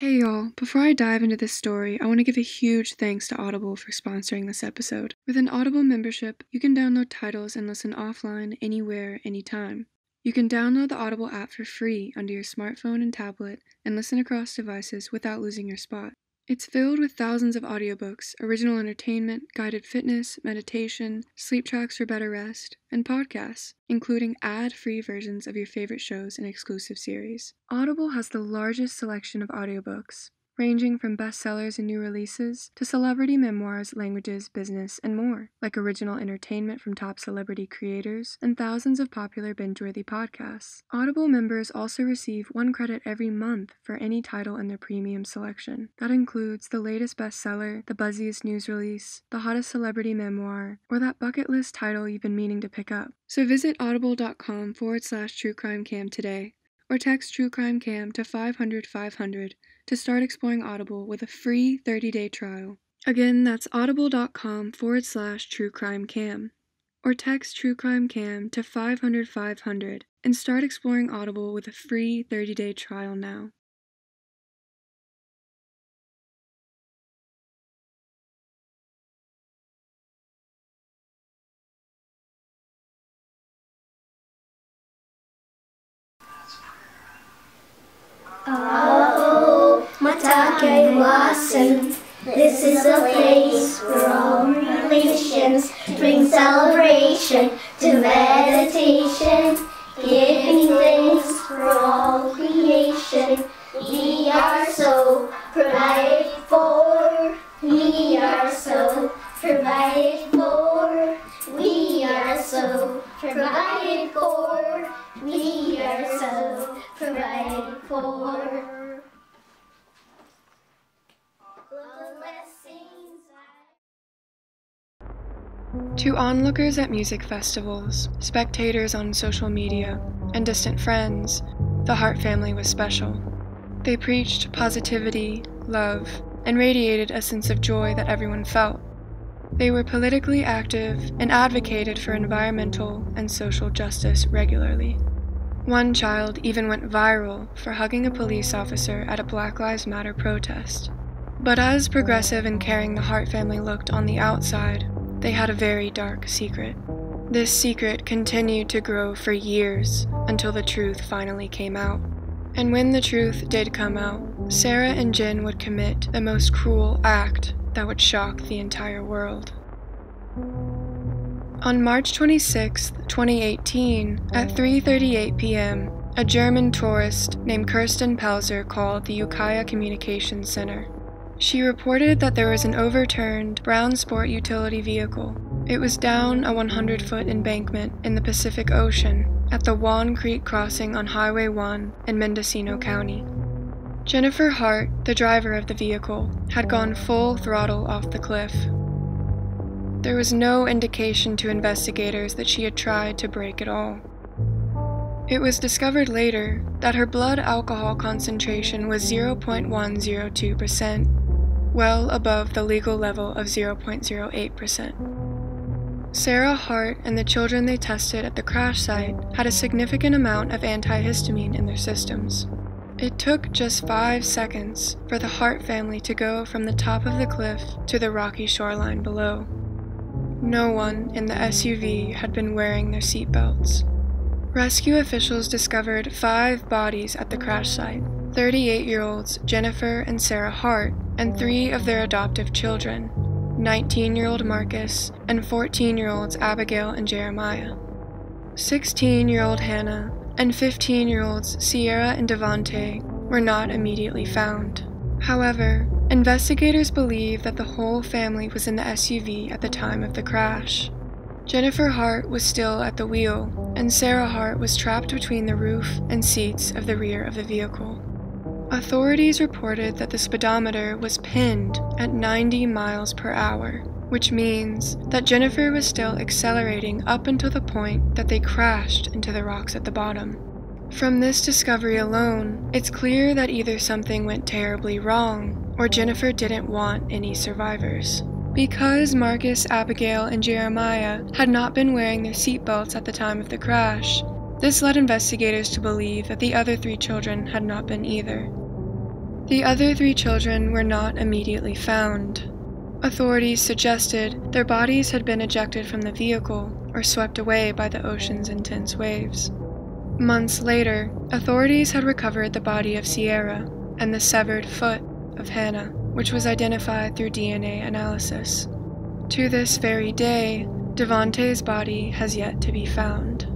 Hey y'all, before I dive into this story, I want to give a huge thanks to Audible for sponsoring this episode. With an Audible membership, you can download titles and listen offline anywhere, anytime. You can download the Audible app for free onto your smartphone and tablet and listen across devices without losing your spot. It's filled with thousands of audiobooks, original entertainment, guided fitness, meditation, sleep tracks for better rest, and podcasts, including ad free versions of your favorite shows and exclusive series. Audible has the largest selection of audiobooks, ranging from bestsellers and new releases to celebrity memoirs, languages, business, and more, like original entertainment from top celebrity creators and thousands of popular binge-worthy podcasts. Audible members also receive one credit every month for any title in their premium selection. That includes the latest bestseller, the buzziest news release, the hottest celebrity memoir, or that bucket list title you've been meaning to pick up. So visit audible.com forward slash true crime cam today or text True Crime Cam to 500 500 to start exploring Audible with a free 30 day trial. Again, that's audible.com forward slash True Crime Cam. Or text True Crime Cam to 500 500 and start exploring Audible with a free 30 day trial now. Oh, Matake Wasu. This is a place where all relations bring celebration to meditation, giving thanks for all creation. We are so provided for. We are so provided for. We are so provided for. We are so provided for. To onlookers at music festivals, spectators on social media, and distant friends, the Hart family was special. They preached positivity, love, and radiated a sense of joy that everyone felt. They were politically active and advocated for environmental and social justice regularly. One child even went viral for hugging a police officer at a Black Lives Matter protest. But as progressive and caring the Hart family looked on the outside, they had a very dark secret. This secret continued to grow for years until the truth finally came out. And when the truth did come out, Sarah and Jen would commit the most cruel act that would shock the entire world. On March 26, 2018, at 3:38 p.m., a German tourist named Kirsten Pelzer called the Ukiah Communications Center. She reported that there was an overturned brown sport utility vehicle. It was down a 100 foot embankment in the Pacific Ocean at the Juan Creek crossing on Highway 1 in Mendocino County. Jennifer Hart, the driver of the vehicle, had gone full throttle off the cliff. There was no indication to investigators that she had tried to brake at all. It was discovered later that her blood alcohol concentration was 0.102%, well above the legal level of 0.08%. Sarah Hart and the children they tested at the crash site had a significant amount of antihistamine in their systems. It took just five seconds for the Hart family to go from the top of the cliff to the rocky shoreline below. No one in the SUV had been wearing their seatbelts. Rescue officials discovered five bodies at the crash site 38 year olds Jennifer and Sarah Hart, and three of their adoptive children 19 year old Marcus and 14 year olds Abigail and Jeremiah. 16 year old Hannah and 15 year olds Sierra and Devonte were not immediately found. However, investigators believe that the whole family was in the SUV at the time of the crash. Jennifer Hart was still at the wheel, and Sarah Hart was trapped between the roof and seats of the rear of the vehicle. Authorities reported that the speedometer was pinned at 90 miles per hour, which means that Jennifer was still accelerating up until the point that they crashed into the rocks at the bottom. From this discovery alone, it's clear that either something went terribly wrong or Jennifer didn't want any survivors. Because Marcus, Abigail, and Jeremiah had not been wearing their seatbelts at the time of the crash, this led investigators to believe that the other three children had not been either. The other three children were not immediately found. Authorities suggested their bodies had been ejected from the vehicle or swept away by the ocean's intense waves. Months later, authorities had recovered the body of Sierra and the severed foot of Hannah, which was identified through DNA analysis. To this very day, Devonte's body has yet to be found.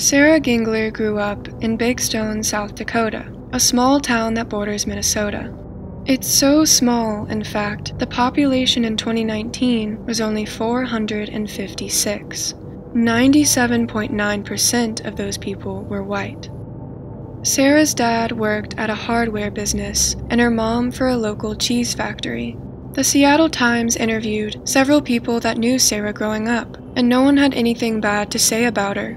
Sarah Gengler grew up in Big Stone, South Dakota, a small town that borders Minnesota. It's so small, in fact, the population in 2019 was only 456. 97.9% of those people were white. Sarah's dad worked at a hardware business and her mom for a local cheese factory. The Seattle Times interviewed several people that knew Sarah growing up, and no one had anything bad to say about her.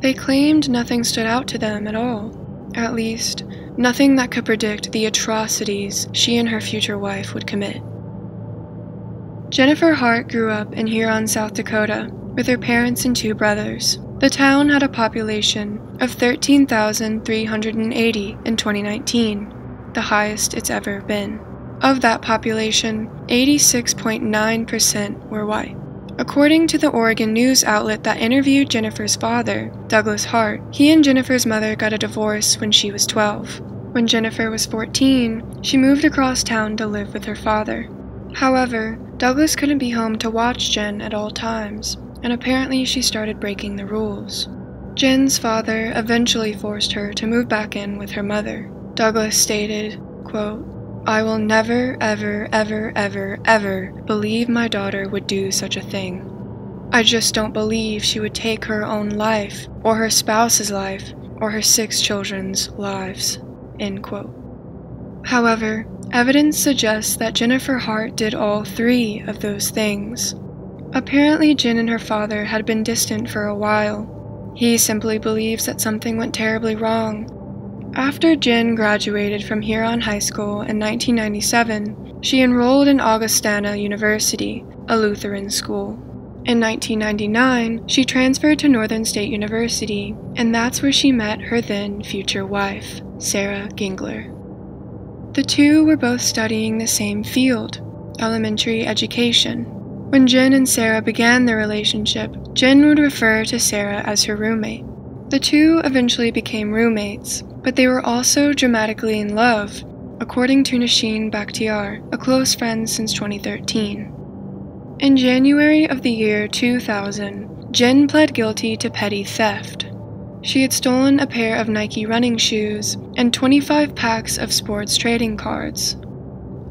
They claimed nothing stood out to them at all. At least, nothing that could predict the atrocities she and her future wife would commit. Jennifer Hart grew up in Huron, South Dakota, with her parents and two brothers. The town had a population of 13,380 in 2019, the highest it's ever been. Of that population, 86.9% were white. According to the Oregon news outlet that interviewed Jennifer's father, Douglas Hart, he and Jennifer's mother got a divorce when she was 12. When Jennifer was 14, she moved across town to live with her father. However, Douglas couldn't be home to watch Jen at all times, and apparently she started breaking the rules. Jen's father eventually forced her to move back in with her mother. Douglas stated, quote, I will never, ever, ever, ever, ever believe my daughter would do such a thing. I just don't believe she would take her own life, or her spouse's life, or her six children's lives. However, evidence suggests that Jennifer Hart did all three of those things. Apparently, Jen and her father had been distant for a while. He simply believes that something went terribly wrong. After Jen graduated from Huron High School in 1997, she enrolled in Augustana University, a Lutheran school. In 1999, she transferred to Northern State University, and that's where she met her then future wife, Sarah Gengler. The two were both studying the same field, elementary education. When Jen and Sarah began their relationship, Jen would refer to Sarah as her roommate. The two eventually became roommates, but they were also dramatically in love, according to Nasheen Bakhtiar, a close friend since 2013. In January of the year 2000, Jen pled guilty to petty theft. She had stolen a pair of Nike running shoes and 25 packs of sports trading cards.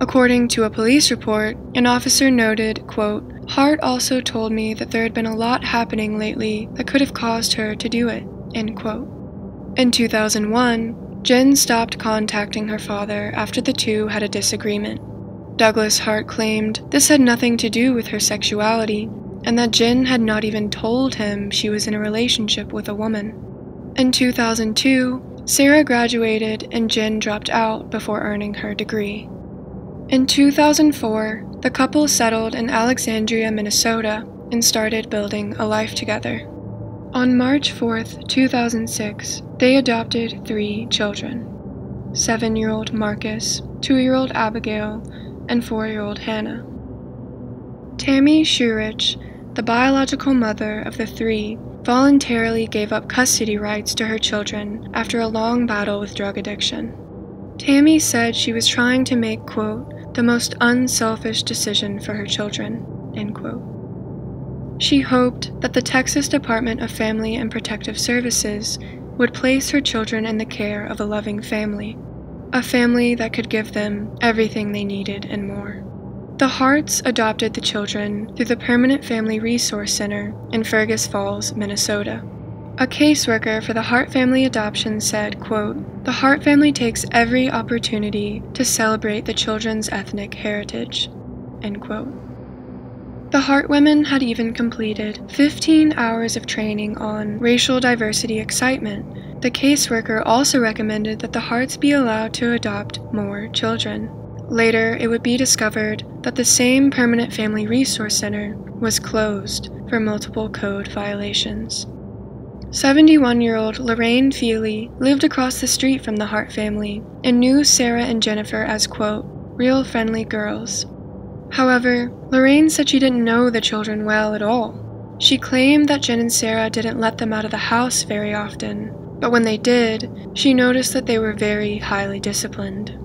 According to a police report, an officer noted, quote, Hart also told me that there had been a lot happening lately that could have caused her to do it. In 2001, Jen stopped contacting her father after the two had a disagreement. Douglas Hart claimed this had nothing to do with her sexuality, and that Jen had not even told him she was in a relationship with a woman. In 2002, Sarah graduated and Jen dropped out before earning her degree. In 2004, the couple settled in Alexandria, Minnesota, and started building a life together. On March 4, 2006, they adopted three children seven year old Marcus, two year old Abigail, and four year old Hannah. Tammy Shurich, the biological mother of the three, voluntarily gave up custody rights to her children after a long battle with drug addiction. Tammy said she was trying to make, quote, the most unselfish decision for her children. End quote. She hoped that the Texas Department of Family and Protective Services would place her children in the care of a loving family, a family that could give them everything they needed and more. The Harts adopted the children through the Permanent Family Resource Center in Fergus Falls, Minnesota. A caseworker for the Hart family adoption said, quote, The Hart family takes every opportunity to celebrate the children's ethnic heritage. End quote. The Hart women had even completed 15 hours of training on racial diversity excitement. The caseworker also recommended that the Harts be allowed to adopt more children. Later, it would be discovered that the same Permanent Family Resource Center was closed for multiple code violations. 71 year old Lorraine Feely lived across the street from the Hart family and knew Sarah and Jennifer as, quote, real friendly girls. However, Lorraine said she didn't know the children well at all. She claimed that Jen and Sarah didn't let them out of the house very often, but when they did, she noticed that they were very highly disciplined.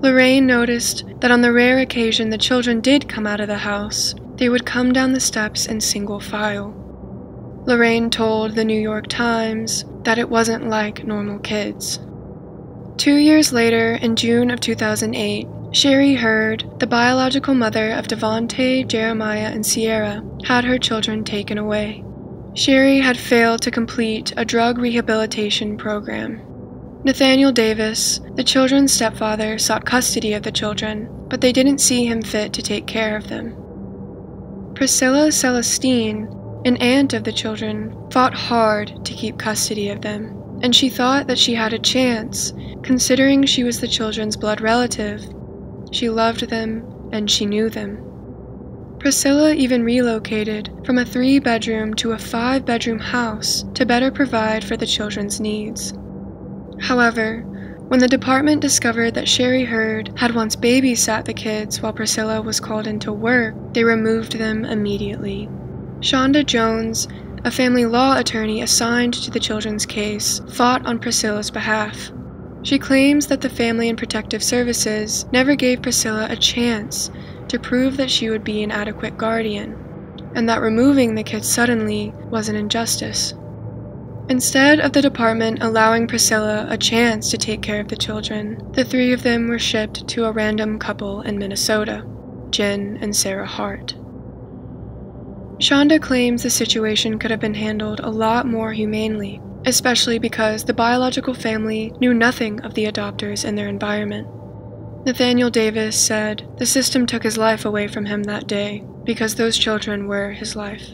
Lorraine noticed that on the rare occasion the children did come out of the house, they would come down the steps in single file. Lorraine told the New York Times that it wasn't like normal kids. Two years later, in June of 2008, Sherry Hurd, the biological mother of Devonte, Jeremiah, and Sierra, had her children taken away. Sherry had failed to complete a drug rehabilitation program. Nathaniel Davis, the children's stepfather, sought custody of the children, but they didn't see him fit to take care of them. Priscilla Celestine, an aunt of the children fought hard to keep custody of them, and she thought that she had a chance, considering she was the children's blood relative. She loved them, and she knew them. Priscilla even relocated from a three bedroom to a five bedroom house to better provide for the children's needs. However, when the department discovered that Sherry Heard had once babysat the kids while Priscilla was called into work, they removed them immediately. Shonda Jones, a family law attorney assigned to the children's case, fought on Priscilla's behalf. She claims that the Family and Protective Services never gave Priscilla a chance to prove that she would be an adequate guardian, and that removing the kids suddenly was an injustice. Instead of the department allowing Priscilla a chance to take care of the children, the three of them were shipped to a random couple in Minnesota, Jen and Sarah Hart. Shonda claims the situation could have been handled a lot more humanely, especially because the biological family knew nothing of the adopters and their environment. Nathaniel Davis said the system took his life away from him that day because those children were his life.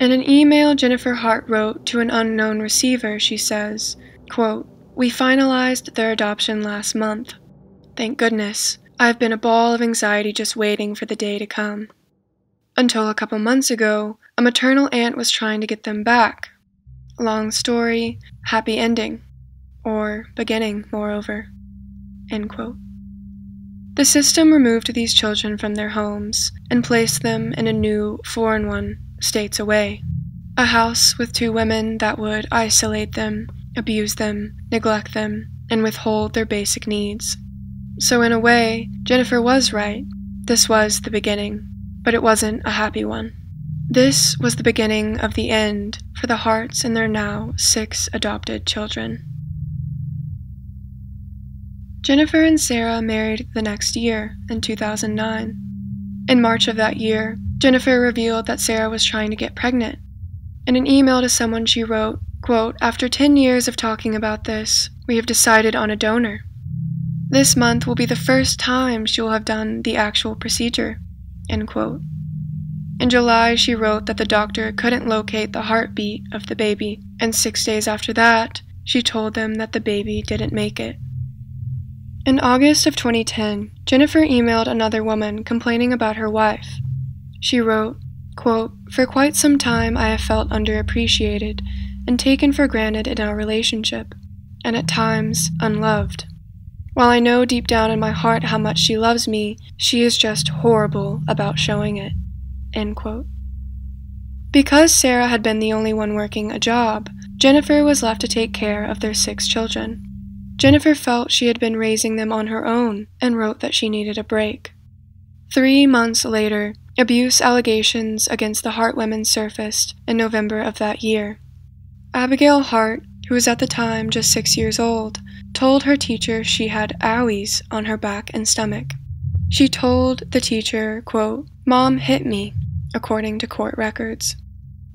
In an email Jennifer Hart wrote to an unknown receiver, she says, quote, We finalized their adoption last month. Thank goodness. I've been a ball of anxiety just waiting for the day to come. Until a couple months ago, a maternal aunt was trying to get them back. Long story, happy ending. Or beginning, moreover. The system removed these children from their homes and placed them in a new, foreign one, states away. A house with two women that would isolate them, abuse them, neglect them, and withhold their basic needs. So, in a way, Jennifer was right. This was the beginning but it wasn't a happy one. This was the beginning of the end for the Harts and their now six adopted children. Jennifer and Sarah married the next year, in 2009. In March of that year, Jennifer revealed that Sarah was trying to get pregnant. In an email to someone, she wrote, quote, After 10 years of talking about this, we have decided on a donor. This month will be the first time she will have done the actual procedure. End quote. In July, she wrote that the doctor couldn't locate the heartbeat of the baby, and six days after that, she told them that the baby didn't make it. In August of 2010, Jennifer emailed another woman complaining about her wife. She wrote, quote, For quite some time I have felt underappreciated and taken for granted in our relationship, and at times unloved. While I know deep down in my heart how much she loves me, she is just horrible about showing it. Because Sarah had been the only one working a job, Jennifer was left to take care of their six children. Jennifer felt she had been raising them on her own and wrote that she needed a break. Three months later, abuse allegations against the Hart women surfaced in November of that year. Abigail Hart, who was at the time just six years old, told her teacher she had owies on her back and stomach. She told the teacher, quote, Mom hit me, according to court records.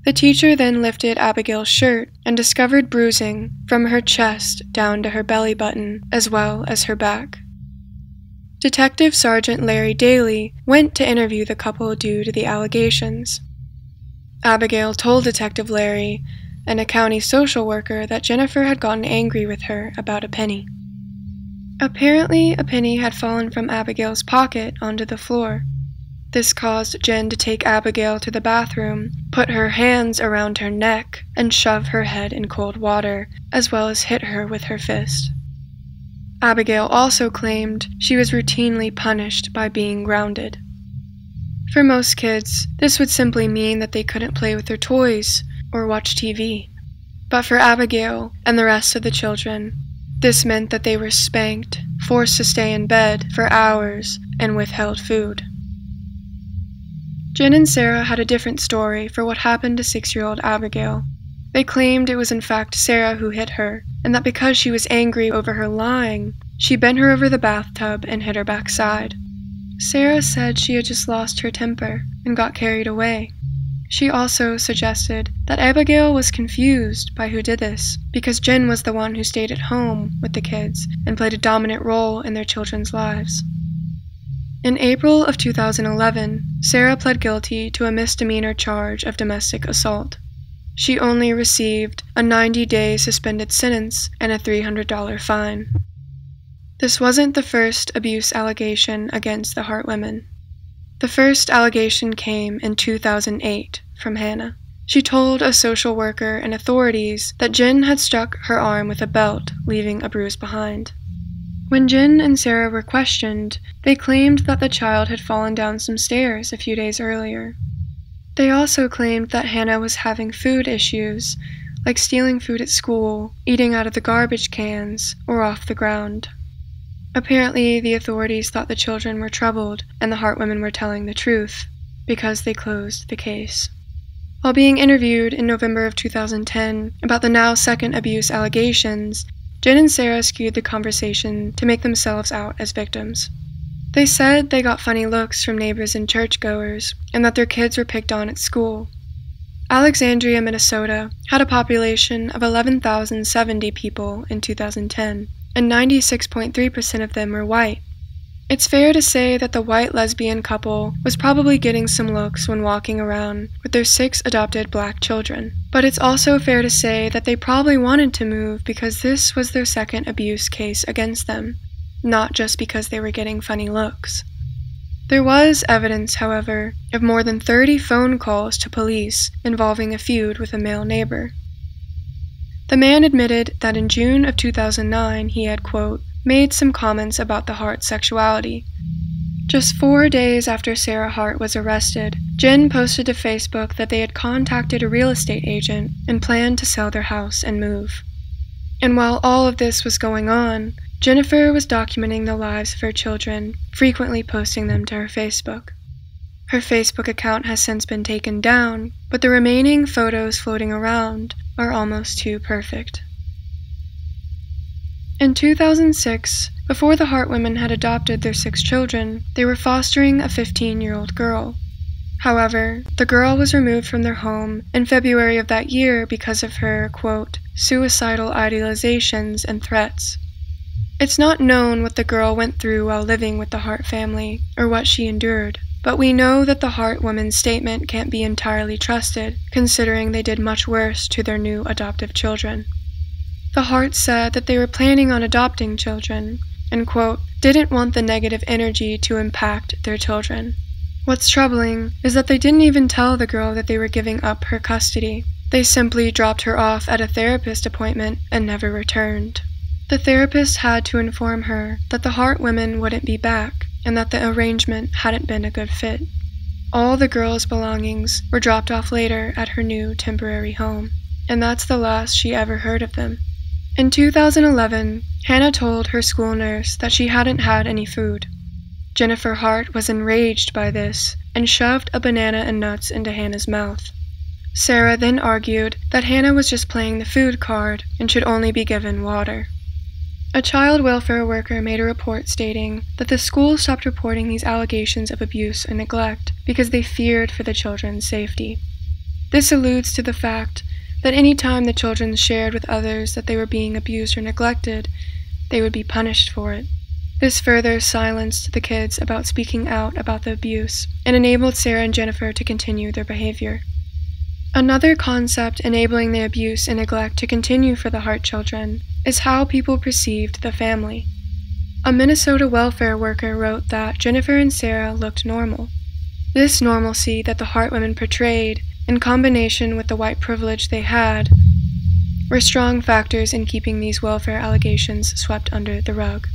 The teacher then lifted Abigail's shirt and discovered bruising from her chest down to her belly button, as well as her back. Detective Sergeant Larry Daly went to interview the couple due to the allegations. Abigail told Detective Larry and a county social worker that Jennifer had gotten angry with her about a penny. Apparently, a penny had fallen from Abigail's pocket onto the floor. This caused Jen to take Abigail to the bathroom, put her hands around her neck, and shove her head in cold water, as well as hit her with her fist. Abigail also claimed she was routinely punished by being grounded. For most kids, this would simply mean that they couldn't play with their toys or watch TV. But for Abigail and the rest of the children, this meant that they were spanked, forced to stay in bed for hours, and withheld food. Jen and Sarah had a different story for what happened to six year old Abigail. They claimed it was in fact Sarah who hit her, and that because she was angry over her lying, she bent her over the bathtub and hit her backside. Sarah said she had just lost her temper and got carried away. She also suggested that Abigail was confused by who did this because Jen was the one who stayed at home with the kids and played a dominant role in their children's lives. In April of 2011, Sarah pled guilty to a misdemeanor charge of domestic assault. She only received a 90 day suspended sentence and a $300 fine. This wasn't the first abuse allegation against the Hart women. The first allegation came in 2008 from Hannah. She told a social worker and authorities that Jen had struck her arm with a belt, leaving a bruise behind. When Jen and Sarah were questioned, they claimed that the child had fallen down some stairs a few days earlier. They also claimed that Hannah was having food issues, like stealing food at school, eating out of the garbage cans, or off the ground. Apparently, the authorities thought the children were troubled and the Hart women were telling the truth, because they closed the case. While being interviewed in November of 2010 about the now second abuse allegations, Jen and Sarah skewed the conversation to make themselves out as victims. They said they got funny looks from neighbors and churchgoers, and that their kids were picked on at school. Alexandria, Minnesota had a population of 11,070 people in 2010 and 96.3% of them were white. It's fair to say that the white lesbian couple was probably getting some looks when walking around with their six adopted black children. But it's also fair to say that they probably wanted to move because this was their second abuse case against them, not just because they were getting funny looks. There was evidence, however, of more than 30 phone calls to police involving a feud with a male neighbor. The man admitted that in June of 2009 he had, quote, made some comments about the Hart's sexuality. Just four days after Sarah Hart was arrested, Jen posted to Facebook that they had contacted a real estate agent and planned to sell their house and move. And while all of this was going on, Jennifer was documenting the lives of her children, frequently posting them to her Facebook. Her Facebook account has since been taken down, but the remaining photos floating around are almost too perfect. In 2006, before the Hart women had adopted their six children, they were fostering a 15 year old girl. However, the girl was removed from their home in February of that year because of her, quote, suicidal idealizations and threats. It's not known what the girl went through while living with the Hart family or what she endured. But we know that the Hart woman's statement can't be entirely trusted, considering they did much worse to their new adoptive children. The Harts said that they were planning on adopting children, and, quote, didn't want the negative energy to impact their children. What's troubling is that they didn't even tell the girl that they were giving up her custody. They simply dropped her off at a therapist appointment and never returned. The therapist had to inform her that the Hart women wouldn't be back, and that the arrangement hadn't been a good fit. All the girl's belongings were dropped off later at her new temporary home, and that's the last she ever heard of them. In 2011, Hannah told her school nurse that she hadn't had any food. Jennifer Hart was enraged by this and shoved a banana and nuts into Hannah's mouth. Sarah then argued that Hannah was just playing the food card and should only be given water. A child welfare worker made a report stating that the school stopped reporting these allegations of abuse and neglect because they feared for the children's safety. This alludes to the fact that any time the children shared with others that they were being abused or neglected, they would be punished for it. This further silenced the kids about speaking out about the abuse and enabled Sarah and Jennifer to continue their behavior. Another concept enabling the abuse and neglect to continue for the Hart children is how people perceived the family. A Minnesota welfare worker wrote that Jennifer and Sarah looked normal. This normalcy that the Hart women portrayed, in combination with the white privilege they had, were strong factors in keeping these welfare allegations swept under the rug.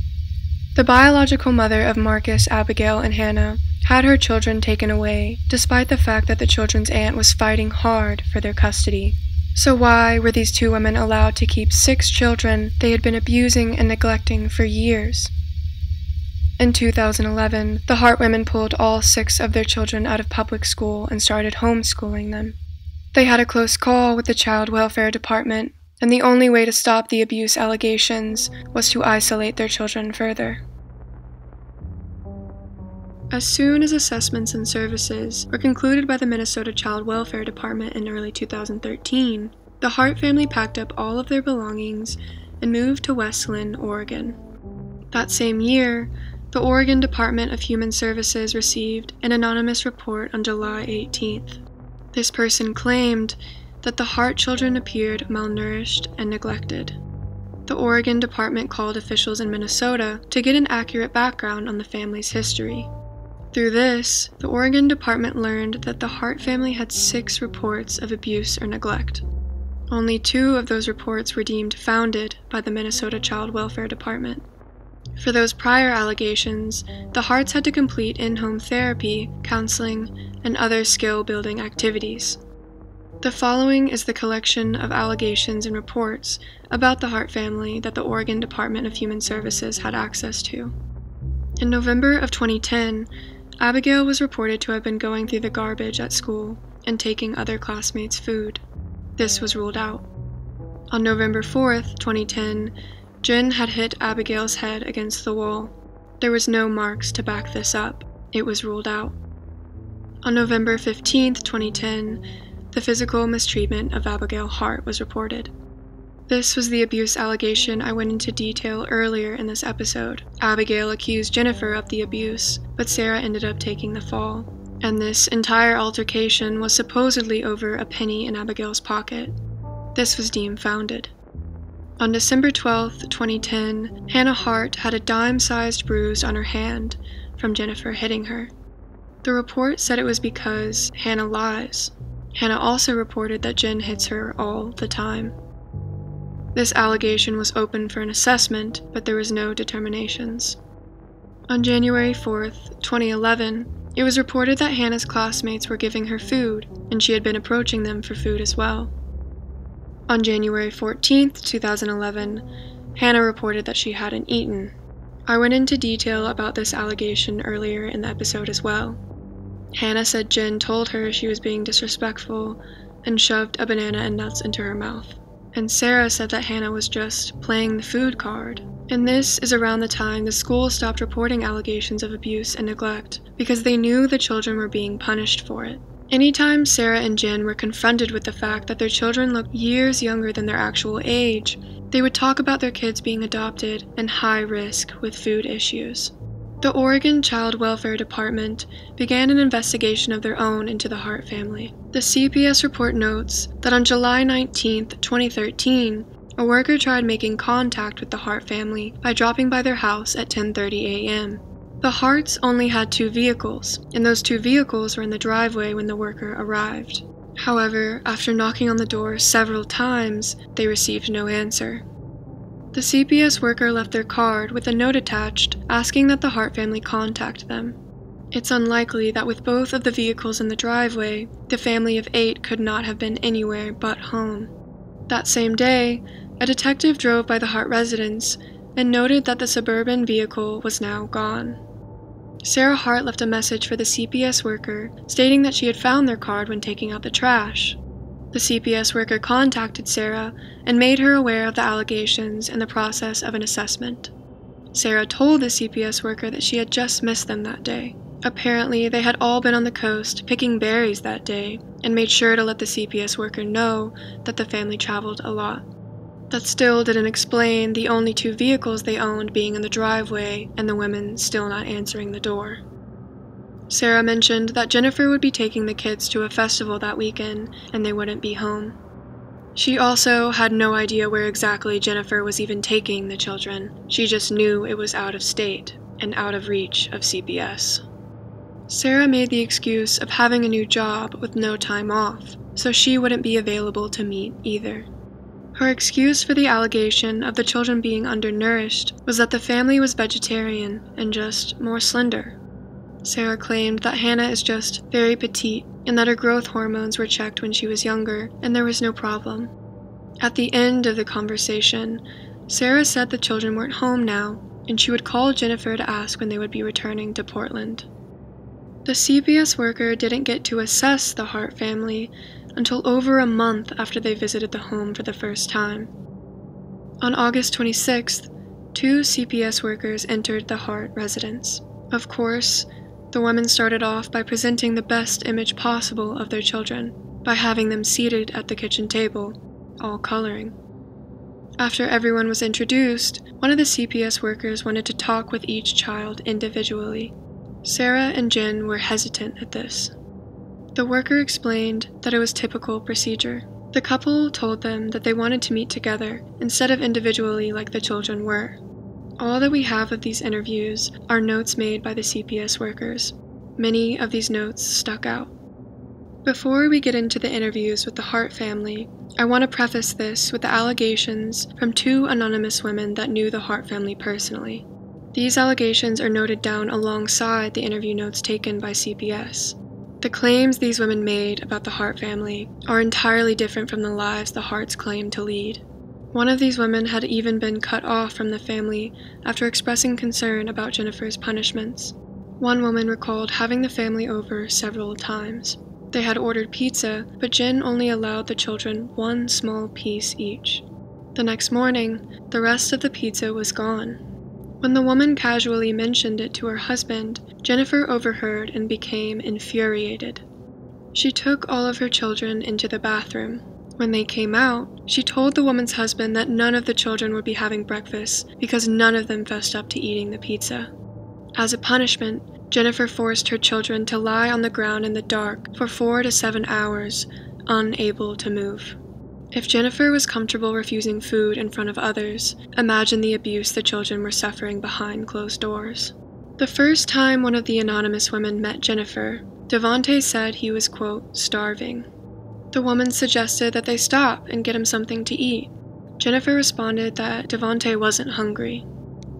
The biological mother of Marcus, Abigail, and Hannah had her children taken away, despite the fact that the children's aunt was fighting hard for their custody. So, why were these two women allowed to keep six children they had been abusing and neglecting for years? In 2011, the Hart women pulled all six of their children out of public school and started homeschooling them. They had a close call with the Child Welfare Department, and the only way to stop the abuse allegations was to isolate their children further. As soon as assessments and services were concluded by the Minnesota Child Welfare Department in early 2013, the Hart family packed up all of their belongings and moved to West Linn, Oregon. That same year, the Oregon Department of Human Services received an anonymous report on July 18th. This person claimed that the Hart children appeared malnourished and neglected. The Oregon Department called officials in Minnesota to get an accurate background on the family's history. Through this, the Oregon Department learned that the Hart family had six reports of abuse or neglect. Only two of those reports were deemed founded by the Minnesota Child Welfare Department. For those prior allegations, the Harts had to complete in home therapy, counseling, and other skill building activities. The following is the collection of allegations and reports about the Hart family that the Oregon Department of Human Services had access to. In November of 2010, Abigail was reported to have been going through the garbage at school and taking other classmates' food. This was ruled out. On November 4th, 2010, Jen had hit Abigail's head against the wall. There was no marks to back this up. It was ruled out. On November 15th, 2010, the physical mistreatment of Abigail Hart was reported. This was the abuse allegation I went into detail earlier in this episode. Abigail accused Jennifer of the abuse, but Sarah ended up taking the fall. And this entire altercation was supposedly over a penny in Abigail's pocket. This was deemed founded. On December 12, 2010, Hannah Hart had a dime sized bruise on her hand from Jennifer hitting her. The report said it was because Hannah lies. Hannah also reported that Jen hits her all the time. This allegation was open for an assessment, but there was no determinations. On January 4th, 2011, it was reported that Hannah's classmates were giving her food, and she had been approaching them for food as well. On January 14th, 2011, Hannah reported that she hadn't eaten. I went into detail about this allegation earlier in the episode as well. Hannah said Jen told her she was being disrespectful and shoved a banana and nuts into her mouth. And Sarah said that Hannah was just playing the food card. And this is around the time the school stopped reporting allegations of abuse and neglect because they knew the children were being punished for it. Anytime Sarah and Jen were confronted with the fact that their children looked years younger than their actual age, they would talk about their kids being adopted and high risk with food issues. The Oregon Child Welfare Department began an investigation of their own into the Hart family. The CPS report notes that on July 19, 2013, a worker tried making contact with the Hart family by dropping by their house at 10:30 a.m. The Harts only had two vehicles, and those two vehicles were in the driveway when the worker arrived. However, after knocking on the door several times, they received no answer. The CPS worker left their card with a note attached asking that the Hart family contact them. It's unlikely that with both of the vehicles in the driveway, the family of eight could not have been anywhere but home. That same day, a detective drove by the Hart residence and noted that the suburban vehicle was now gone. Sarah Hart left a message for the CPS worker stating that she had found their card when taking out the trash. The CPS worker contacted Sarah and made her aware of the allegations and the process of an assessment. Sarah told the CPS worker that she had just missed them that day. Apparently, they had all been on the coast picking berries that day and made sure to let the CPS worker know that the family traveled a lot. That still didn't explain the only two vehicles they owned being in the driveway and the women still not answering the door. Sarah mentioned that Jennifer would be taking the kids to a festival that weekend and they wouldn't be home. She also had no idea where exactly Jennifer was even taking the children. She just knew it was out of state and out of reach of CPS. Sarah made the excuse of having a new job with no time off, so she wouldn't be available to meet either. Her excuse for the allegation of the children being undernourished was that the family was vegetarian and just more slender. Sarah claimed that Hannah is just very petite and that her growth hormones were checked when she was younger and there was no problem. At the end of the conversation, Sarah said the children weren't home now and she would call Jennifer to ask when they would be returning to Portland. The CPS worker didn't get to assess the Hart family until over a month after they visited the home for the first time. On August 26th, two CPS workers entered the Hart residence. Of course, the women started off by presenting the best image possible of their children, by having them seated at the kitchen table, all coloring. After everyone was introduced, one of the CPS workers wanted to talk with each child individually. Sarah and Jen were hesitant at this. The worker explained that it was typical procedure. The couple told them that they wanted to meet together instead of individually like the children were. All that we have of these interviews are notes made by the CPS workers. Many of these notes stuck out. Before we get into the interviews with the Hart family, I want to preface this with the allegations from two anonymous women that knew the Hart family personally. These allegations are noted down alongside the interview notes taken by CPS. The claims these women made about the Hart family are entirely different from the lives the Harts claim to lead. One of these women had even been cut off from the family after expressing concern about Jennifer's punishments. One woman recalled having the family over several times. They had ordered pizza, but Jen only allowed the children one small piece each. The next morning, the rest of the pizza was gone, when the woman casually mentioned it to her husband, Jennifer overheard and became infuriated. She took all of her children into the bathroom. When they came out, she told the woman's husband that none of the children would be having breakfast because none of them fessed up to eating the pizza. As a punishment, Jennifer forced her children to lie on the ground in the dark for four to seven hours, unable to move. If Jennifer was comfortable refusing food in front of others, imagine the abuse the children were suffering behind closed doors. The first time one of the anonymous women met Jennifer, Devonte said he was, quote, starving. The woman suggested that they stop and get him something to eat. Jennifer responded that Devonte wasn't hungry.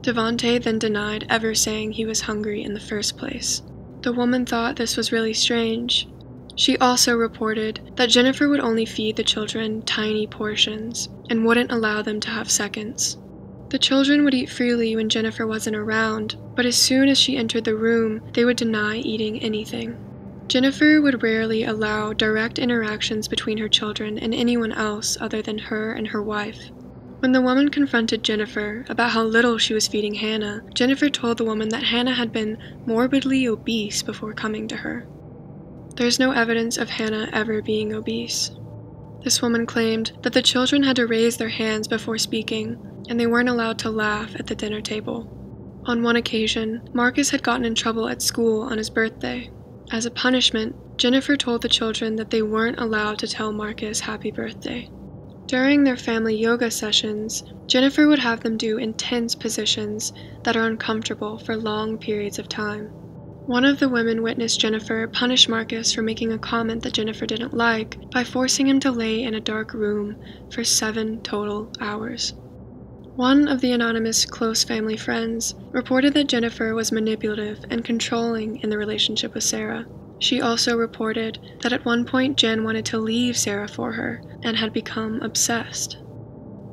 Devonte then denied ever saying he was hungry in the first place. The woman thought this was really strange she also reported that Jennifer would only feed the children tiny portions and wouldn't allow them to have seconds. The children would eat freely when Jennifer wasn't around, but as soon as she entered the room, they would deny eating anything. Jennifer would rarely allow direct interactions between her children and anyone else other than her and her wife. When the woman confronted Jennifer about how little she was feeding Hannah, Jennifer told the woman that Hannah had been morbidly obese before coming to her. There's no evidence of Hannah ever being obese. This woman claimed that the children had to raise their hands before speaking, and they weren't allowed to laugh at the dinner table. On one occasion, Marcus had gotten in trouble at school on his birthday. As a punishment, Jennifer told the children that they weren't allowed to tell Marcus happy birthday. During their family yoga sessions, Jennifer would have them do intense positions that are uncomfortable for long periods of time. One of the women witnessed Jennifer punish Marcus for making a comment that Jennifer didn't like by forcing him to lay in a dark room for seven total hours. One of the anonymous close family friends reported that Jennifer was manipulative and controlling in the relationship with Sarah. She also reported that at one point Jen wanted to leave Sarah for her and had become obsessed.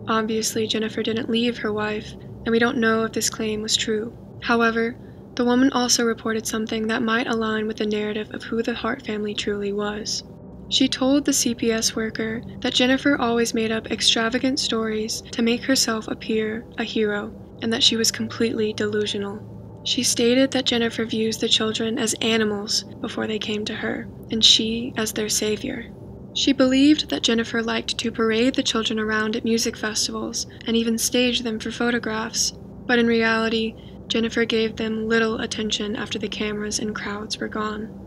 Obviously, Jennifer didn't leave her wife, and we don't know if this claim was true. However, the woman also reported something that might align with the narrative of who the Hart family truly was. She told the CPS worker that Jennifer always made up extravagant stories to make herself appear a hero and that she was completely delusional. She stated that Jennifer views the children as animals before they came to her, and she as their savior. She believed that Jennifer liked to parade the children around at music festivals and even stage them for photographs, but in reality, Jennifer gave them little attention after the cameras and crowds were gone.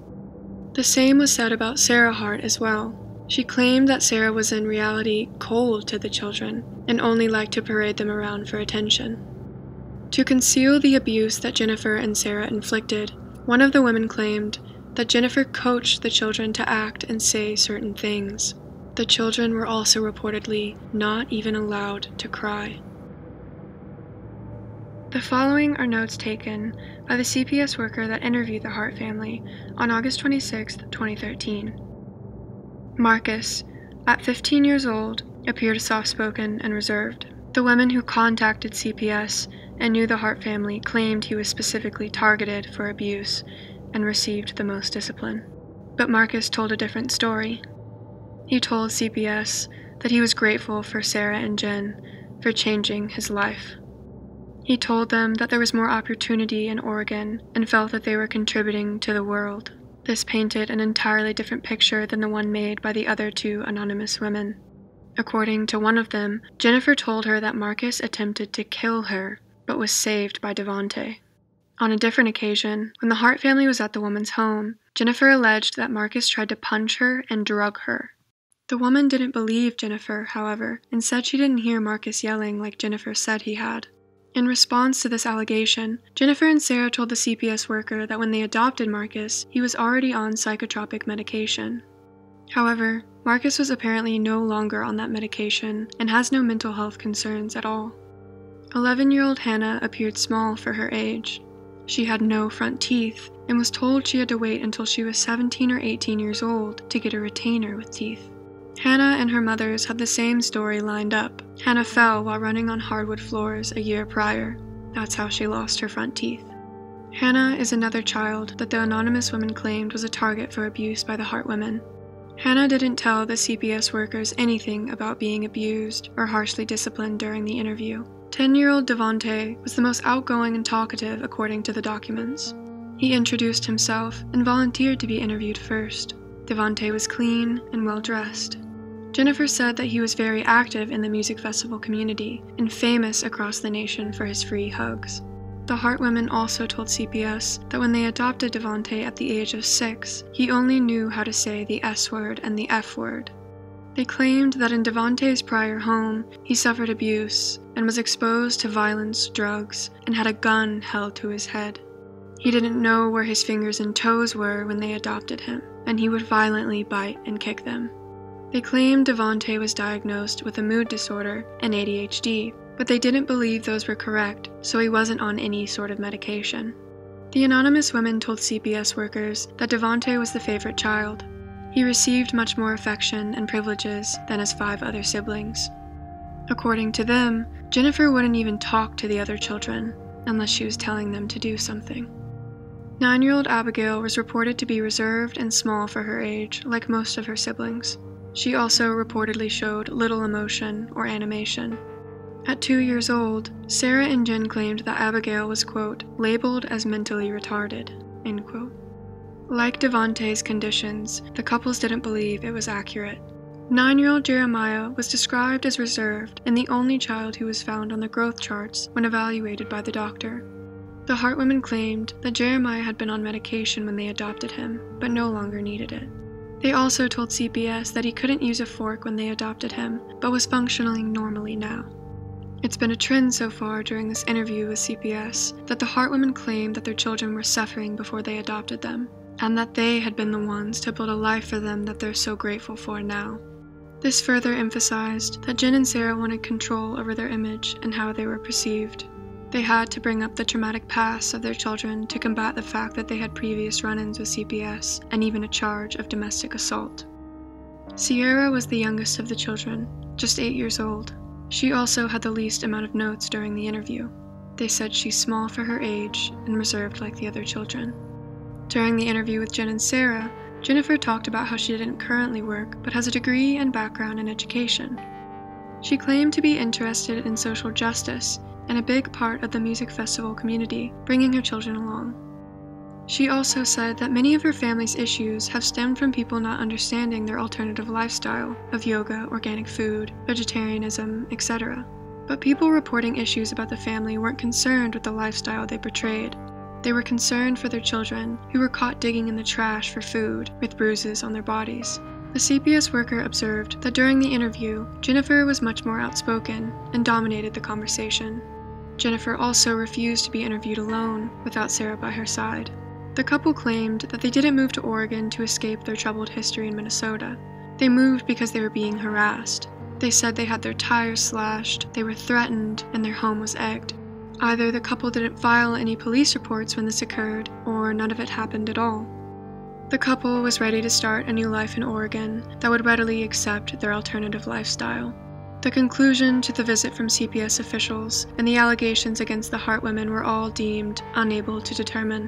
The same was said about Sarah Hart as well. She claimed that Sarah was in reality cold to the children and only liked to parade them around for attention. To conceal the abuse that Jennifer and Sarah inflicted, One of the women claimed that Jennifer coached the children to act and say certain things. The children were also reportedly not even allowed to cry. The following are notes taken by the CPS worker that interviewed the Hart family on August 26, 2013. Marcus, at 15 years old, appeared soft spoken and reserved. The women who contacted CPS and knew the Hart family claimed he was specifically targeted for abuse and received the most discipline. But Marcus told a different story. He told CPS that he was grateful for Sarah and Jen for changing his life. He told them that there was more opportunity in Oregon and felt that they were contributing to the world. This painted an entirely different picture than the one made by the other two anonymous women. According to one of them, Jennifer told her that Marcus attempted to kill her, but was saved by Devonte. On a different occasion, when the Hart family was at the woman's home, Jennifer alleged that Marcus tried to punch her and drug her. The woman didn't believe Jennifer, however, and said she didn't hear Marcus yelling like Jennifer said he had. In response to this allegation, Jennifer and Sarah told the CPS worker that when they adopted Marcus, he was already on psychotropic medication. However, Marcus was apparently no longer on that medication and has no mental health concerns at all. 11 year old Hannah appeared small for her age, she had no front teeth and was told she had to wait until she was 17 or 18 years old to get a retainer with teeth. Hannah and her mothers had the same story lined up. Hannah fell while running on hardwood floors a year prior. That's how she lost her front teeth. Hannah is another child that the anonymous woman claimed was a target for abuse by the Hart women. Hannah didn't tell the CPS workers anything about being abused or harshly disciplined during the interview. 10 year old Devonte was the most outgoing and talkative according to the documents. He introduced himself and volunteered to be interviewed first. Devonte was clean and well dressed. Jennifer said that he was very active in the music festival community and famous across the nation for his free hugs. The Hart women also told CPS that when they adopted Devonte at the age of six, he only knew how to say the S word and the F word. They claimed that in Devonte's prior home, he suffered abuse and was exposed to violence, drugs, and had a gun held to his head. He didn't know where his fingers and toes were when they adopted him, and he would violently bite and kick them. They claimed Devonte was diagnosed with a mood disorder and ADHD, but they didn't believe those were correct, so he wasn't on any sort of medication. The anonymous women told CPS workers that Devonte was the favorite child. He received much more affection and privileges than his five other siblings. According to them, Jennifer wouldn't even talk to the other children unless she was telling them to do something. Nine year old Abigail was reported to be reserved and small for her age, like most of her siblings. She also reportedly showed little emotion or animation. At two years old, Sarah and Jen claimed that Abigail was, quote, labeled as mentally retarded, end quote. Like Devonte's conditions, the couples didn't believe it was accurate. Nine year old Jeremiah was described as reserved and the only child who was found on the growth charts when evaluated by the doctor. The Hart women claimed that Jeremiah had been on medication when they adopted him, but no longer needed it. They also told CPS that he couldn't use a fork when they adopted him, but was functioning normally now. It's been a trend so far during this interview with CPS that the Hart women claimed that their children were suffering before they adopted them, and that they had been the ones to build a life for them that they're so grateful for now. This further emphasized that Jen and Sarah wanted control over their image and how they were perceived. They had to bring up the traumatic past of their children to combat the fact that they had previous run ins with CPS and even a charge of domestic assault. Sierra was the youngest of the children, just eight years old. She also had the least amount of notes during the interview. They said she's small for her age and reserved like the other children. During the interview with Jen and Sarah, Jennifer talked about how she didn't currently work but has a degree and background in education. She claimed to be interested in social justice and a big part of the music festival community, bringing her children along. She also said that many of her family's issues have stemmed from people not understanding their alternative lifestyle of yoga, organic food, vegetarianism, etc. But people reporting issues about the family weren't concerned with the lifestyle they portrayed, they were concerned for their children, who were caught digging in the trash for food with bruises on their bodies. The CPS worker observed that during the interview, Jennifer was much more outspoken and dominated the conversation. Jennifer also refused to be interviewed alone without Sarah by her side. The couple claimed that they didn't move to Oregon to escape their troubled history in Minnesota. They moved because they were being harassed. They said they had their tires slashed, they were threatened, and their home was egged. Either the couple didn't file any police reports when this occurred, or none of it happened at all. The couple was ready to start a new life in Oregon that would readily accept their alternative lifestyle. The conclusion to the visit from CPS officials and the allegations against the Hart women were all deemed unable to determine.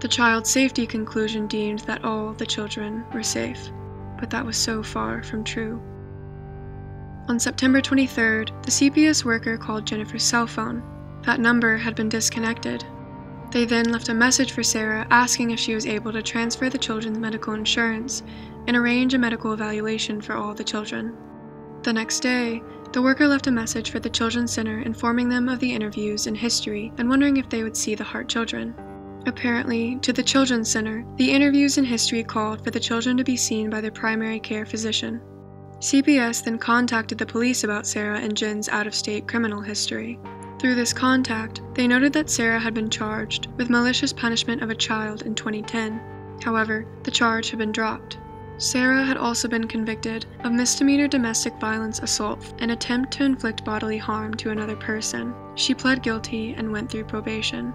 The child safety conclusion deemed that all the children were safe, but that was so far from true. On September 23rd, the CPS worker called Jennifer's cell phone. That number had been disconnected. They then left a message for Sarah asking if she was able to transfer the children's medical insurance and arrange a medical evaluation for all the children. The next day, the worker left a message for the Children's Center informing them of the interviews and history and wondering if they would see the Hart children. Apparently, to the Children's Center, the interviews and history called for the children to be seen by their primary care physician. CPS then contacted the police about Sarah and Jen's out of state criminal history. Through this contact, they noted that Sarah had been charged with malicious punishment of a child in 2010. However, the charge had been dropped. Sarah had also been convicted of misdemeanor domestic violence assault and attempt to inflict bodily harm to another person. She pled guilty and went through probation.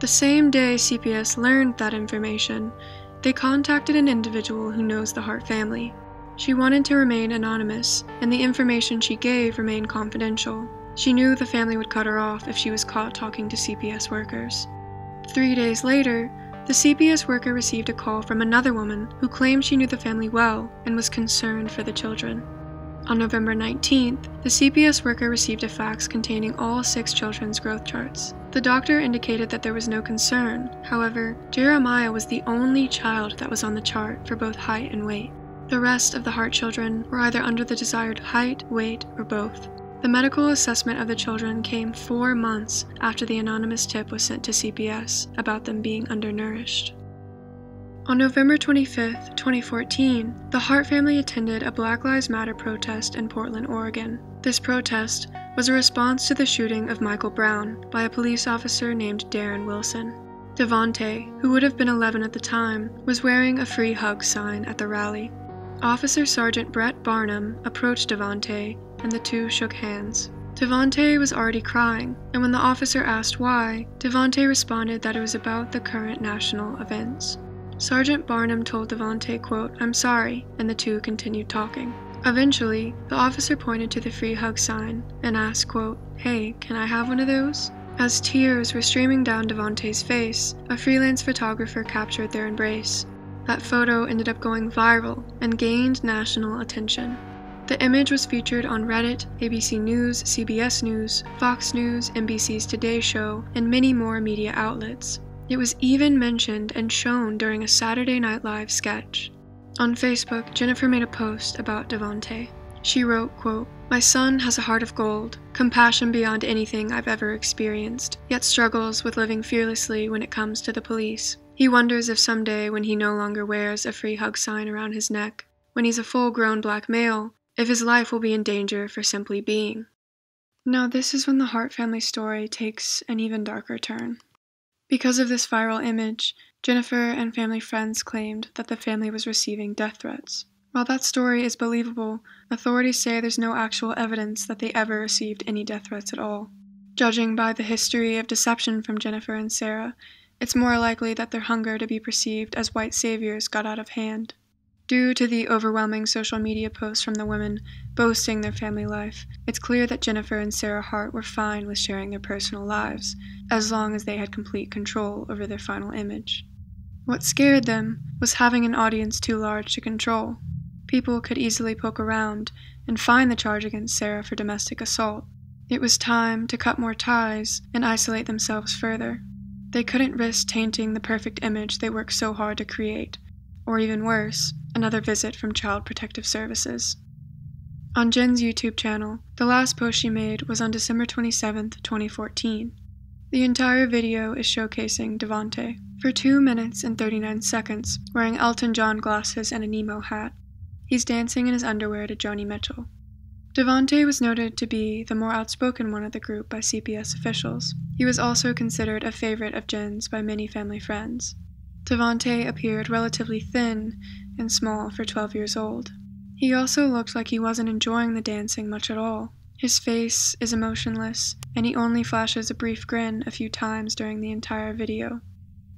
The same day CPS learned that information, they contacted an individual who knows the Hart family. She wanted to remain anonymous, and the information she gave remained confidential. She knew the family would cut her off if she was caught talking to CPS workers. Three days later, the CPS worker received a call from another woman who claimed she knew the family well and was concerned for the children. On November 19th, the CPS worker received a fax containing all six children's growth charts. The doctor indicated that there was no concern. However, Jeremiah was the only child that was on the chart for both height and weight. The rest of the Hart children were either under the desired height, weight, or both. The medical assessment of the children came four months after the anonymous tip was sent to CPS about them being undernourished. On November 25, 2014, the Hart family attended a Black Lives Matter protest in Portland, Oregon. This protest was a response to the shooting of Michael Brown by a police officer named Darren Wilson. Devonte, who would have been 11 at the time, was wearing a free hug sign at the rally. Officer Sergeant Brett Barnum approached Devonte and the two shook hands. Devonte was already crying, and when the officer asked why, Devonte responded that it was about the current national events. Sergeant Barnum told Devonte, quote, I'm sorry, and the two continued talking. Eventually, the officer pointed to the free hug sign and asked, quote, Hey, can I have one of those? As tears were streaming down Devonte's face, a freelance photographer captured their embrace. That photo ended up going viral and gained national attention. The image was featured on Reddit, ABC News, CBS News, Fox News, NBC's Today Show, and many more media outlets. It was even mentioned and shown during a Saturday Night Live sketch. On Facebook, Jennifer made a post about Devonte. She wrote, quote, My son has a heart of gold, compassion beyond anything I've ever experienced, yet struggles with living fearlessly when it comes to the police. He wonders if someday, when he no longer wears a free hug sign around his neck, when he's a full grown black male, if his life will be in danger for simply being. Now, this is when the Hart family story takes an even darker turn. Because of this viral image, Jennifer and family friends claimed that the family was receiving death threats. While that story is believable, authorities say there's no actual evidence that they ever received any death threats at all. Judging by the history of deception from Jennifer and Sarah, it's more likely that their hunger to be perceived as white saviors got out of hand. Due to the overwhelming social media posts from the women boasting their family life, it's clear that Jennifer and Sarah Hart were fine with sharing their personal lives, as long as they had complete control over their final image. What scared them was having an audience too large to control. People could easily poke around and find the charge against Sarah for domestic assault. It was time to cut more ties and isolate themselves further. They couldn't risk tainting the perfect image they worked so hard to create, or even worse, another visit from Child Protective Services. On Jen's YouTube channel, the last post she made was on December 27, 2014. The entire video is showcasing Devonte for 2 minutes and 39 seconds, wearing Elton John glasses and a Nemo hat. He's dancing in his underwear to Joni Mitchell. Devonte was noted to be the more outspoken one of the group by CPS officials. He was also considered a favorite of Jen's by many family friends. Devonte appeared relatively thin and small for 12 years old. He also looked like he wasn't enjoying the dancing much at all. His face is emotionless, and he only flashes a brief grin a few times during the entire video.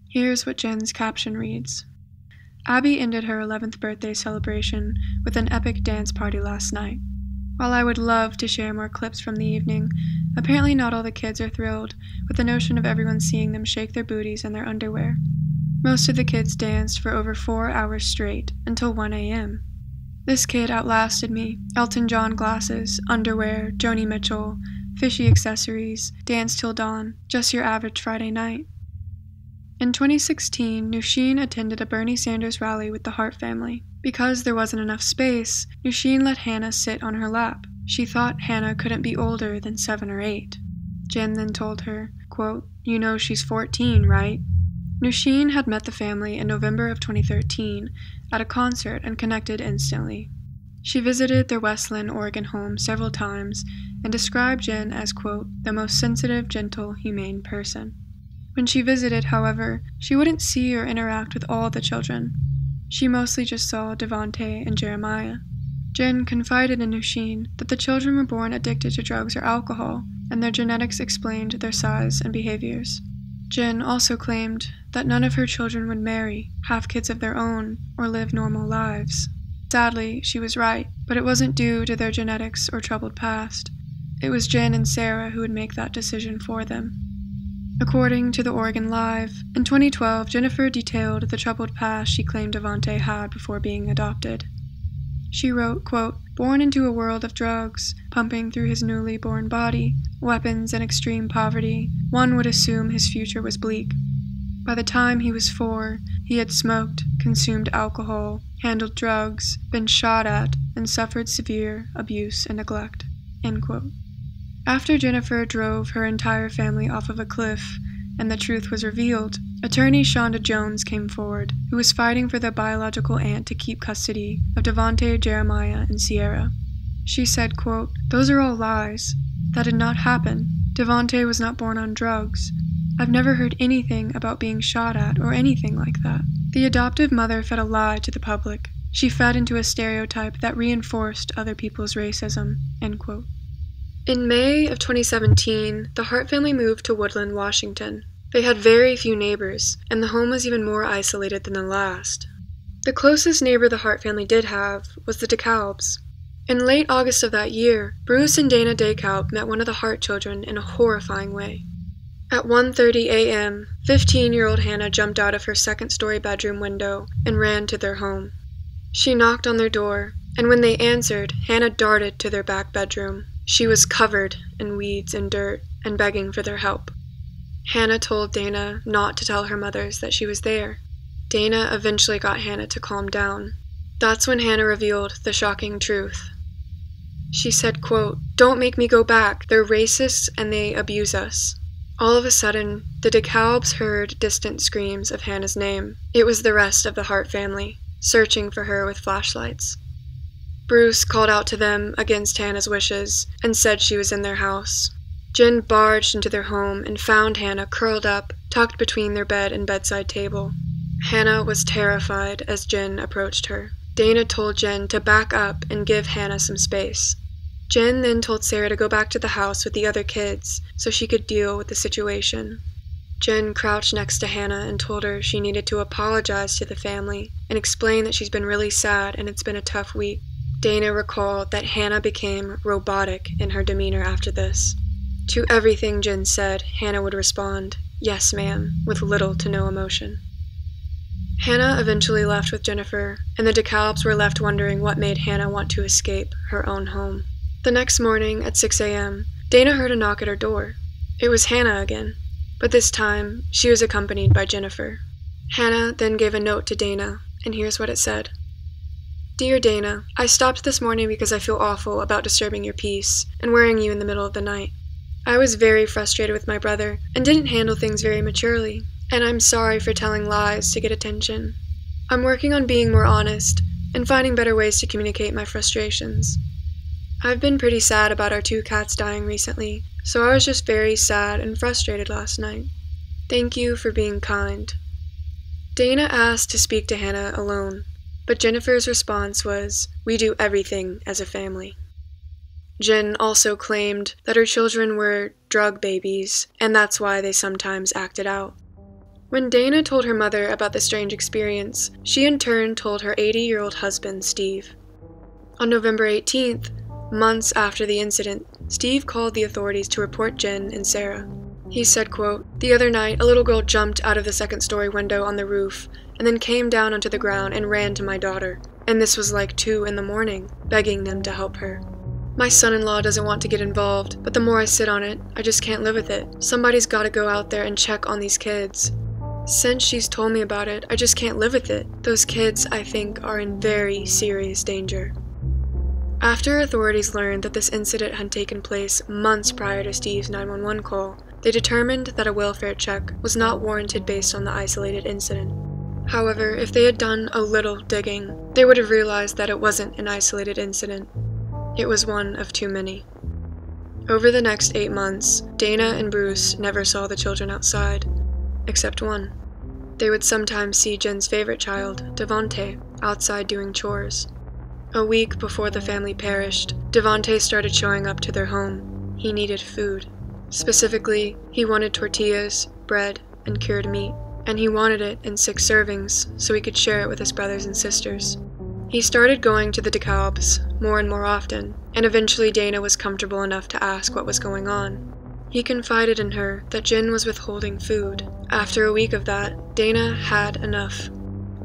Here's what Jen's caption reads Abby ended her 11th birthday celebration with an epic dance party last night. While I would love to share more clips from the evening, apparently not all the kids are thrilled with the notion of everyone seeing them shake their booties in their underwear. Most of the kids danced for over four hours straight until 1 a.m. This kid outlasted me. Elton John glasses, underwear, Joni Mitchell, fishy accessories, dance till dawn, just your average Friday night. In 2016, Nusheen attended a Bernie Sanders rally with the Hart family. Because there wasn't enough space, Nusheen let Hannah sit on her lap. She thought Hannah couldn't be older than seven or eight. Jen then told her, quote, You know she's 14, right? Nusheen had met the family in November of 2013 at a concert and connected instantly. She visited their West Linn, Oregon home several times and described Jen as, quote, the most sensitive, gentle, humane person. When she visited, however, she wouldn't see or interact with all the children. She mostly just saw Devonte and Jeremiah. Jen confided in Nusheen that the children were born addicted to drugs or alcohol, and their genetics explained their size and behaviors. Jen also claimed that none of her children would marry, have kids of their own, or live normal lives. Sadly, she was right, but it wasn't due to their genetics or troubled past. It was Jen and Sarah who would make that decision for them. According to the Oregon Live, in 2012, Jennifer detailed the troubled past she claimed Devonte had before being adopted. She wrote, quote, Born into a world of drugs, pumping through his newly born body, weapons, and extreme poverty, one would assume his future was bleak. By the time he was four, he had smoked, consumed alcohol, handled drugs, been shot at, and suffered severe abuse and neglect. After Jennifer drove her entire family off of a cliff and the truth was revealed, attorney Shonda Jones came forward, who was fighting for their biological aunt to keep custody of Devonte, Jeremiah, and Sierra. She said, quote, Those are all lies. That did not happen. Devonte was not born on drugs. I've never heard anything about being shot at or anything like that. The adoptive mother fed a lie to the public. She fed into a stereotype that reinforced other people's racism. In May of 2017, the Hart family moved to Woodland, Washington. They had very few neighbors, and the home was even more isolated than the last. The closest neighbor the Hart family did have was the DeKalbs. In late August of that year, Bruce and Dana DeKalb met one of the Hart children in a horrifying way. At 1:30 a.m., 15-year-old Hannah jumped out of her second-story bedroom window and ran to their home. She knocked on their door, and when they answered, Hannah darted to their back bedroom. She was covered in weeds and dirt and begging for their help. Hannah told Dana not to tell her mothers that she was there. Dana eventually got Hannah to calm down. That's when Hannah revealed the shocking truth. She said, quote, Don't make me go back. They're racists and they abuse us. All of a sudden, the DeKalbs heard distant screams of Hannah's name. It was the rest of the Hart family, searching for her with flashlights. Bruce called out to them against Hannah's wishes and said she was in their house. Jen barged into their home and found Hannah curled up, tucked between their bed and bedside table. Hannah was terrified as Jen approached her. Dana told Jen to back up and give Hannah some space. Jen then told Sarah to go back to the house with the other kids so she could deal with the situation. Jen crouched next to Hannah and told her she needed to apologize to the family and explain that she's been really sad and it's been a tough week. Dana recalled that Hannah became robotic in her demeanor after this. To everything Jen said, Hannah would respond, Yes, ma'am, with little to no emotion. Hannah eventually left with Jennifer, and the DeKalbs were left wondering what made Hannah want to escape her own home. The next morning at 6 a.m., Dana heard a knock at her door. It was Hannah again, but this time she was accompanied by Jennifer. Hannah then gave a note to Dana, and here's what it said Dear Dana, I stopped this morning because I feel awful about disturbing your peace and worrying you in the middle of the night. I was very frustrated with my brother and didn't handle things very maturely, and I'm sorry for telling lies to get attention. I'm working on being more honest and finding better ways to communicate my frustrations. I've been pretty sad about our two cats dying recently, so I was just very sad and frustrated last night. Thank you for being kind. Dana asked to speak to Hannah alone, but Jennifer's response was, We do everything as a family. Jen also claimed that her children were drug babies, and that's why they sometimes acted out. When Dana told her mother about the strange experience, she in turn told her 80 year old husband, Steve. On November 18th, months after the incident, Steve called the authorities to report Jen and Sarah. He said, quote, The other night, a little girl jumped out of the second story window on the roof and then came down onto the ground and ran to my daughter. And this was like 2 in the morning, begging them to help her. My son in law doesn't want to get involved, but the more I sit on it, I just can't live with it. Somebody's gotta go out there and check on these kids. Since she's told me about it, I just can't live with it. Those kids, I think, are in very serious danger. After authorities learned that this incident had taken place months prior to Steve's 911 call, they determined that a welfare check was not warranted based on the isolated incident. However, if they had done a little digging, they would have realized that it wasn't an isolated incident. It was one of too many. Over the next eight months, Dana and Bruce never saw the children outside, except one. They would sometimes see Jen's favorite child, Devonte, outside doing chores. A week before the family perished, Devonte started showing up to their home. He needed food. Specifically, he wanted tortillas, bread, and cured meat, and he wanted it in six servings so he could share it with his brothers and sisters. He started going to the DeKalbs more and more often, and eventually Dana was comfortable enough to ask what was going on. He confided in her that Jen was withholding food. After a week of that, Dana had enough.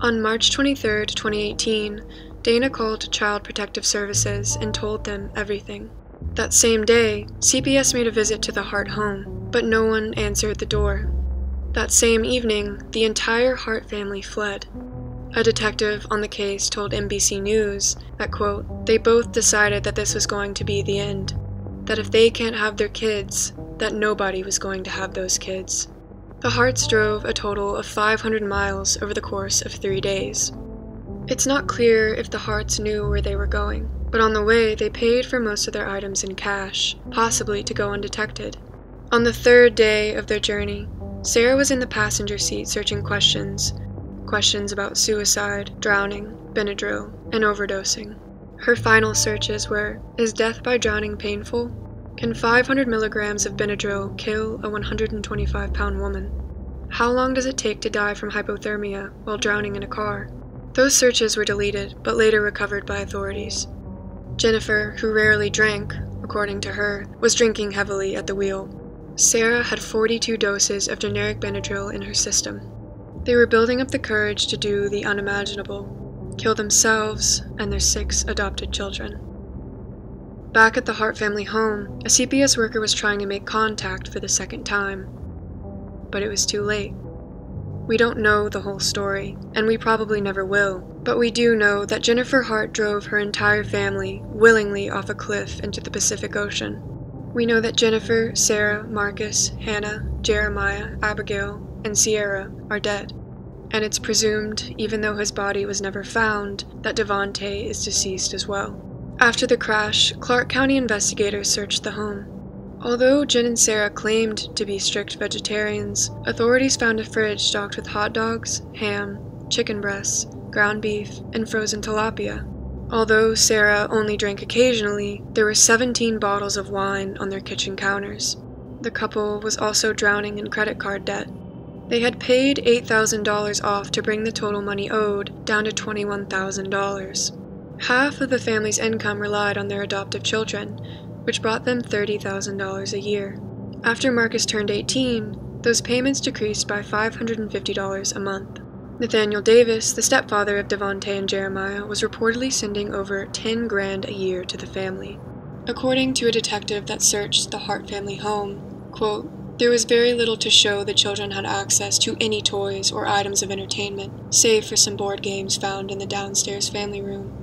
On March 23, 2018, Dana called Child Protective Services and told them everything. That same day, CPS made a visit to the Hart home, but no one answered the door. That same evening, the entire Hart family fled. A detective on the case told NBC News that, quote, they both decided that this was going to be the end. That if they can't have their kids, that nobody was going to have those kids. The Harts drove a total of 500 miles over the course of three days. It's not clear if the Harts knew where they were going, but on the way they paid for most of their items in cash, possibly to go undetected. On the third day of their journey, Sarah was in the passenger seat searching questions questions about suicide, drowning, Benadryl, and overdosing. Her final searches were Is death by drowning painful? Can 500 milligrams of Benadryl kill a 125 pound woman? How long does it take to die from hypothermia while drowning in a car? Those searches were deleted, but later recovered by authorities. Jennifer, who rarely drank, according to her, was drinking heavily at the wheel. Sarah had 42 doses of generic Benadryl in her system. They were building up the courage to do the unimaginable kill themselves and their six adopted children. Back at the Hart family home, a CPS worker was trying to make contact for the second time. But it was too late. We don't know the whole story, and we probably never will, but we do know that Jennifer Hart drove her entire family willingly off a cliff into the Pacific Ocean. We know that Jennifer, Sarah, Marcus, Hannah, Jeremiah, Abigail, and Sierra are dead, and it's presumed, even though his body was never found, that Devonte is deceased as well. After the crash, Clark County investigators searched the home. Although Jen and Sarah claimed to be strict vegetarians, authorities found a fridge stocked with hot dogs, ham, chicken breasts, ground beef, and frozen tilapia. Although Sarah only drank occasionally, there were 17 bottles of wine on their kitchen counters. The couple was also drowning in credit card debt. They had paid $8,000 off to bring the total money owed down to $21,000. Half of the family's income relied on their adoptive children, which brought them $30,000 a year. After Marcus turned 18, those payments decreased by $550 a month. Nathaniel Davis, the stepfather of Devonte and Jeremiah, was reportedly sending over 10 grand a year to the family. According to a detective that searched the Hart family home, quote, there was very little to show the children had access to any toys or items of entertainment, save for some board games found in the downstairs family room.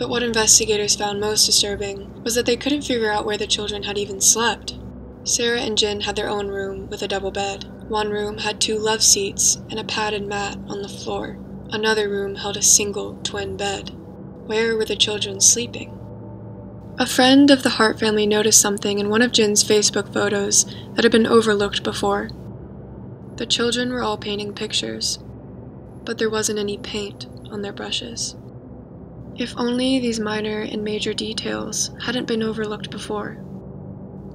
But what investigators found most disturbing was that they couldn't figure out where the children had even slept. Sarah and Jen had their own room with a double bed. One room had two love seats and a padded mat on the floor. Another room held a single twin bed. Where were the children sleeping? A friend of the Hart family noticed something in one of Jen's Facebook photos that had been overlooked before. The children were all painting pictures. but there wasn't any paint on their brushes. If only these minor and major details hadn't been overlooked before,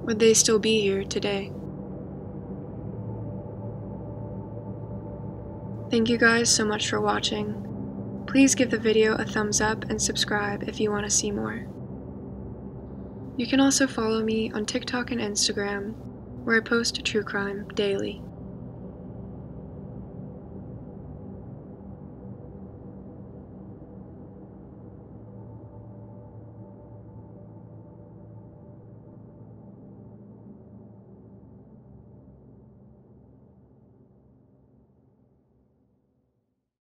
would they still be here today? Thank you guys so much for watching. Please give the video a thumbs up and subscribe if you want to see more. You can also follow me on TikTok and Instagram, where I post true crime daily.